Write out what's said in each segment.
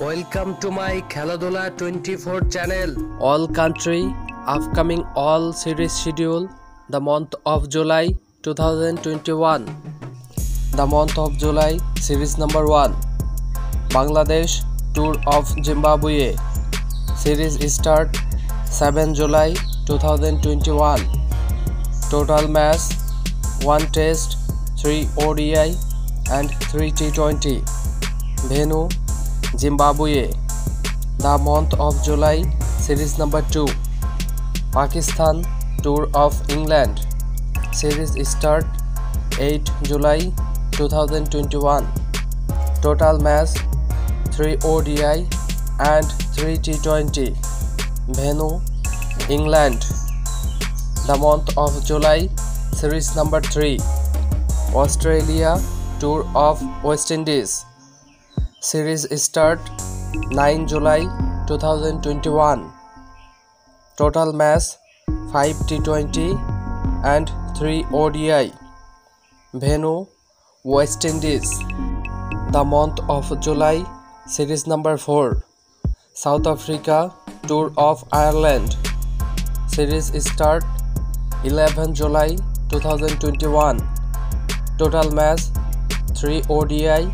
Welcome to my Kheladola 24 channel. All country upcoming all series schedule the month of July 2021. The month of July series number 1 Bangladesh tour of Zimbabwe. Series start 7 July 2021. Total match 1 test, 3 ODI and 3 T20. Venue Zimbabwe. The month of July, series number 2. Pakistan Tour of England. Series start 8 July 2021. Total match 3 ODI and 3 T20. Venue England. The month of July, series number 3. Australia Tour of West Indies series start 9 July 2021. Total match 5 T20 and 3 ODI. Venue West Indies. The month of July series number 4. South Africa Tour of Ireland. Series start 11 July 2021. Total match 3 ODI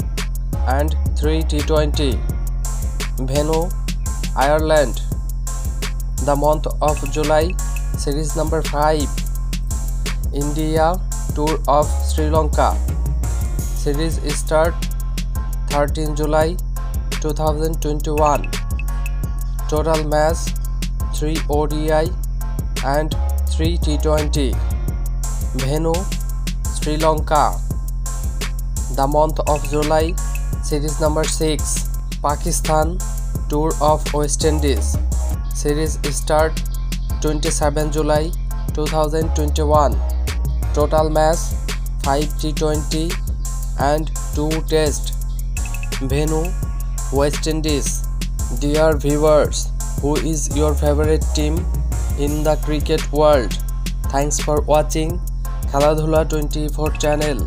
and 3 T20. Venue Ireland. The month of July, series number 5. India Tour of Sri Lanka. Series start 13 July 2021. Total match 3 ODI and 3 T20. Venue Sri Lanka. The month of July Series number 6, Pakistan Tour of West Indies. Series start 27 July 2021. Total match 5 T20 and 2 Test. Venue West Indies. Dear viewers, who is your favorite team in the cricket world? Thanks for watching Kheladhula 24 channel.